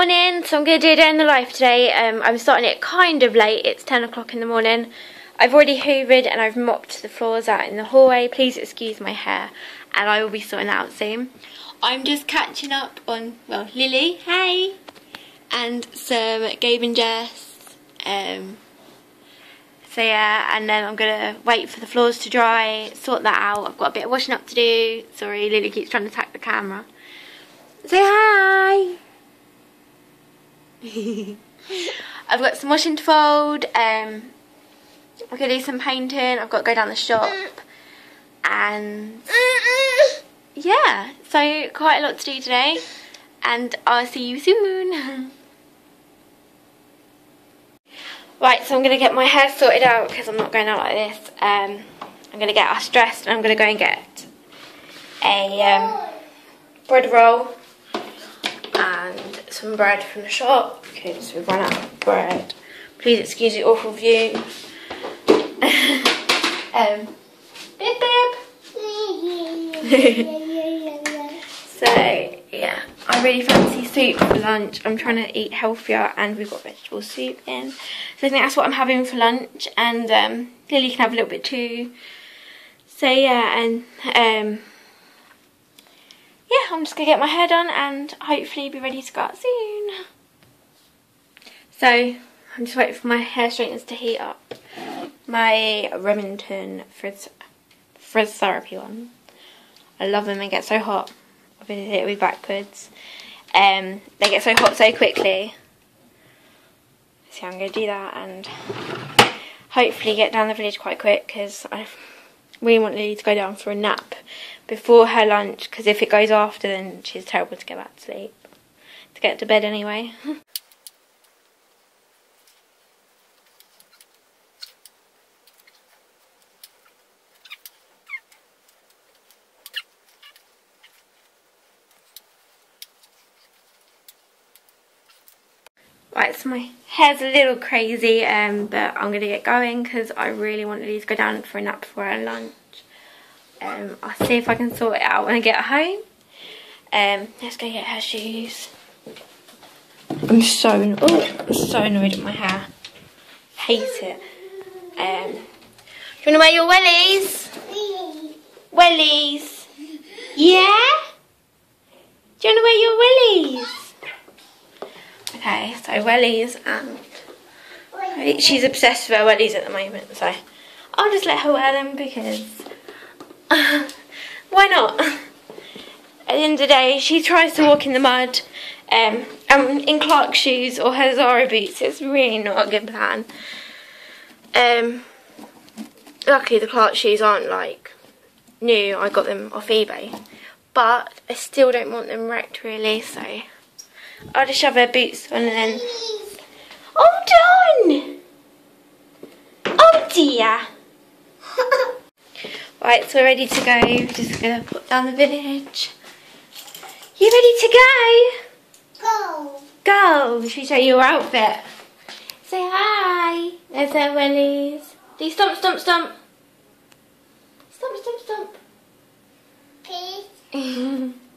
Morning, so I'm going to do a day in the life today. Um, I'm starting it kind of late, it's 10 o'clock in the morning. I've already hoovered and I've mopped the floors out in the hallway. Please excuse my hair and I will be sorting that out soon. I'm just catching up on, well, Lily, hey, and some Gabe and Jess. Um, so yeah, and then I'm going to wait for the floors to dry, sort that out. I've got a bit of washing up to do. Sorry, Lily keeps trying to attack the camera. Say hi! I've got some washing to fold. Um, I'm going to do some painting. I've got to go down the shop. And yeah, so quite a lot to do today. And I'll see you soon. right, so I'm going to get my hair sorted out because I'm not going out like this. Um, I'm going to get us dressed and I'm going to go and get a um, bread roll and some bread from the shop because we've run out of bread. Please excuse the awful view. um, so yeah, I really fancy soup for lunch. I'm trying to eat healthier and we've got vegetable soup in. So I think that's what I'm having for lunch and um, Lily can have a little bit too. So yeah, and um, yeah, I'm just going to get my hair done and hopefully be ready to go out soon. So, I'm just waiting for my hair straighteners to heat up. My Remington Frizz, Frizz Therapy one. I love them, they get so hot. I've been hit with backwards. Um, they get so hot so quickly. So I'm going to do that and hopefully get down the village quite quick because I really want Lily to go down for a nap before her lunch because if it goes after then she's terrible to get back to sleep. To get to bed anyway. Right, so my hair's a little crazy, um, but I'm going to get going because I really want Lily to go down for a nap before her lunch. Um, I'll see if I can sort it out when I get home. Um, let's go get her shoes. I'm so, oh, so annoyed with my hair. Hate it. Um, do you want to wear your wellies? Wellies. Yeah? Do you want to wear your wellies? Okay, so wellies and she's obsessed with her wellies at the moment, so I'll just let her wear them because why not? At the end of the day, she tries to walk in the mud um, um, in Clark shoes or her Zara boots. It's really not a good plan. Um, luckily, the Clark shoes aren't like new. I got them off eBay. But I still don't want them wrecked really, so I'll just shove her boots on and then... Oh, done! Oh dear! Right, so we're ready to go. We're Just gonna put down the village. You ready to go? Go. Go. Should we show you your outfit? Say hi. There's our wellies. Do you stomp, stomp, stomp? Stomp, stomp, stomp. Peace.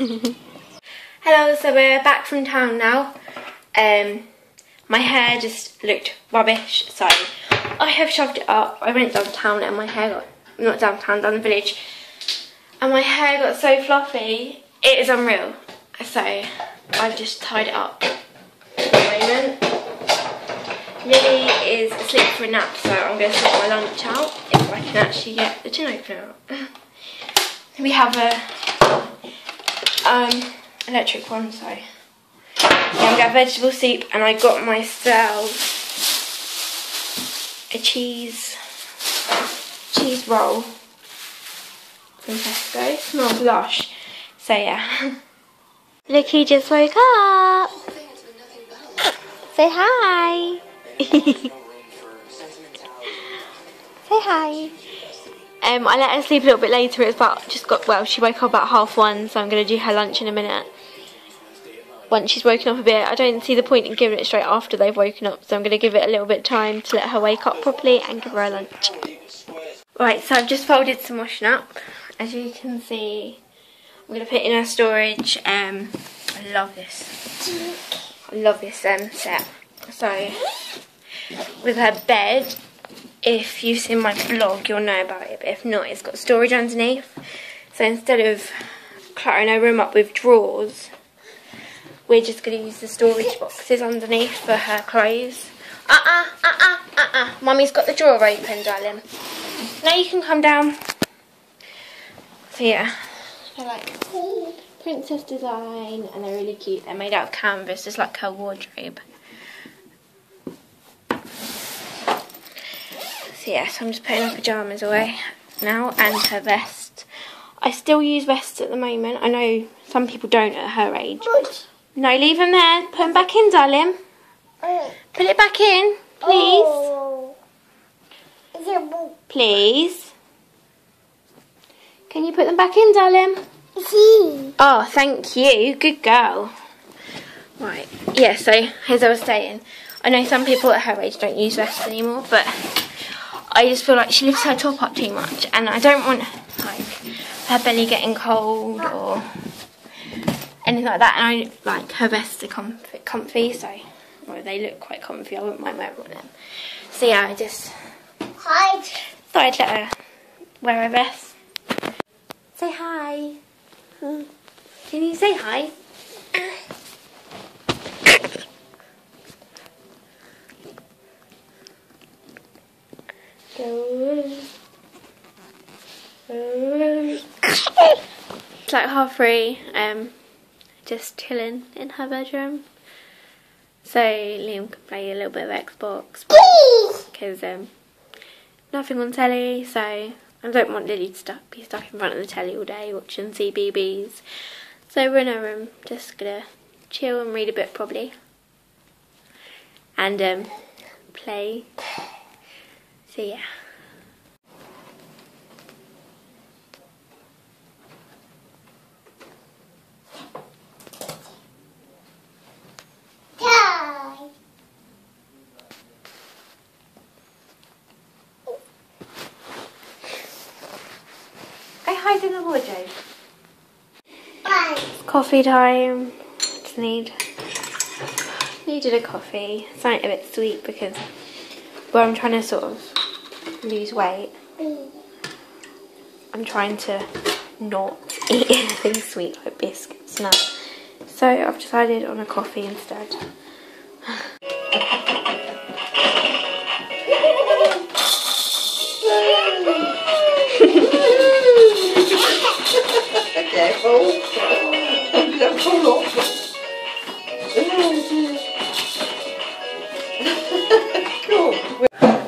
Hello, so we're back from town now. Um, my hair just looked rubbish, so I have shoved it up. I went downtown and my hair got, not downtown, down the village, and my hair got so fluffy, it is unreal. So I've just tied it up at the moment. Lily is asleep for a nap, so I'm going to sort my lunch out if I can actually get the tin opener out. we have a um, electric one, so yeah, I'm gonna vegetable soup and I got myself a cheese cheese roll from Tesco. Smells lush. So yeah. Look, he just woke up. Say hi. Say hi. Um, I let her sleep a little bit later. It's about just got well. She woke up about half one, so I'm gonna do her lunch in a minute. Once she's woken up a bit, I don't see the point in giving it straight after they've woken up, so I'm gonna give it a little bit of time to let her wake up properly and give her a lunch. Right, so I've just folded some washing up. As you can see, I'm gonna put in her storage. Um, I love this. I love this um, set. So, with her bed, if you've seen my vlog, you'll know about it. But if not, it's got storage underneath. So instead of cluttering her room up with drawers, we're just going to use the storage boxes underneath for her clothes. Uh-uh, uh-uh, uh-uh. Mummy's got the drawer open, darling. Now you can come down. So yeah, they're like princess design and they're really cute. They're made out of canvas, just like her wardrobe. So yeah, so I'm just putting her pyjamas away now and her vest. I still use vests at the moment. I know some people don't at her age. No, leave them there. Put them back in, darling. Put it back in, please. Please. Can you put them back in, darling? Oh, thank you. Good girl. Right. Yeah, so as I was saying, I know some people at her age don't use vests anymore, but I just feel like she lifts her top up too much and I don't want like her belly getting cold or anything like that and I like her vests are comfy, comfy so well, they look quite comfy I wouldn't mind wearing them. So yeah I just Hide. thought I'd let her wear a vest. Say hi. Hmm. Can you say hi It's like half three, um, just chilling in her bedroom. So Liam can play a little bit of Xbox because um, nothing on telly. So I don't want Lily to stuck, be stuck in front of the telly all day watching CBBC. So we're in our room, just gonna chill and read a bit probably, and um, play. So yeah. Hide in the wardrobe. Bye. Coffee time. Just need needed a coffee. Something a bit sweet because well I'm trying to sort of lose weight. I'm trying to not eat anything sweet like biscuits now. So I've decided on a coffee instead.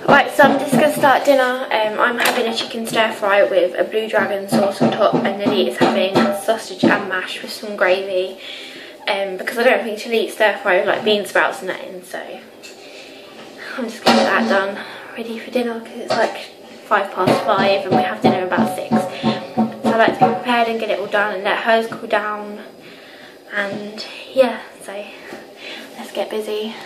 Right, so I'm just start dinner. Um, I'm having a chicken stir fry with a blue dragon sauce on top and Lily is having sausage and mash with some gravy. Um, because I don't think she'll eat stir fry with like bean sprouts and that in, so I'm just getting that done, ready for dinner because it's like five past five and we have dinner about six. So I like to be prepared and get it all done and let hers cool down. And yeah, so let's get busy.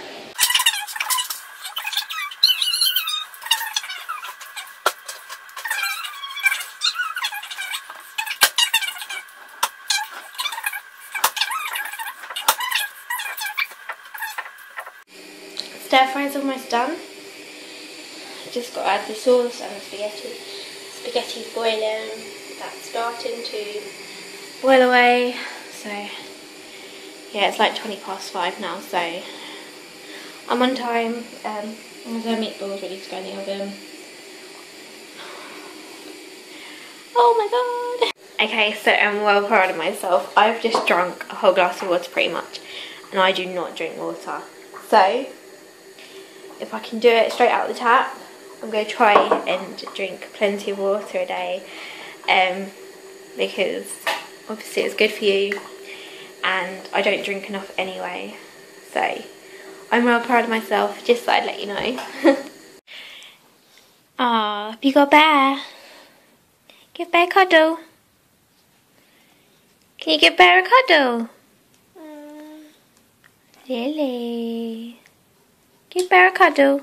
Fry's almost done. Just got to add the sauce and the spaghetti. Spaghetti's boiling. That's starting to boil away. So yeah, it's like 20 past five now. So I'm on time. Um, there's our meatballs ready to go in the oven. Oh my god. Okay, so I'm well proud of myself. I've just drunk a whole glass of water pretty much. And I do not drink water. So, if I can do it straight out of the tap, I'm going to try and drink plenty of water a day. Um, because obviously it's good for you. And I don't drink enough anyway. So, I'm real proud of myself, just so I'd let you know. Aw, have you got bear? Give bear a cuddle. Can you give bear a cuddle? Lily. Give bear a cuddle.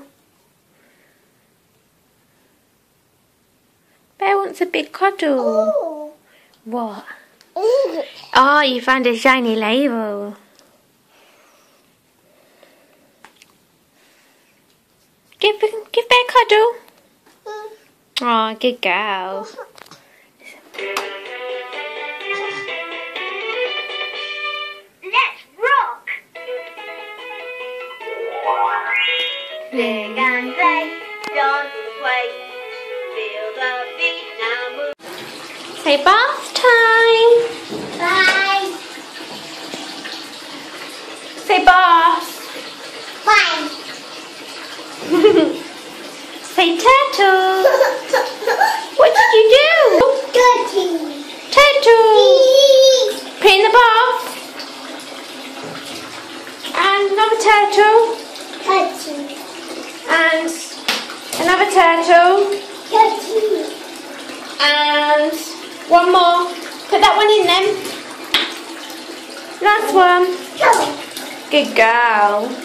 Bear wants a big cuddle. Ooh. What? Ooh. Oh, you found a shiny label. Give give Bear a cuddle. Oh, good girl. Sing and play, don't sway. Feel the beat now move. Say bath time. Bye. Say bath. Bye. Say turtle. What did you do? Dirty. Turtle. Put in the bath. And another turtle. And another turtle. And one more. Put that one in then. Last one. Good girl.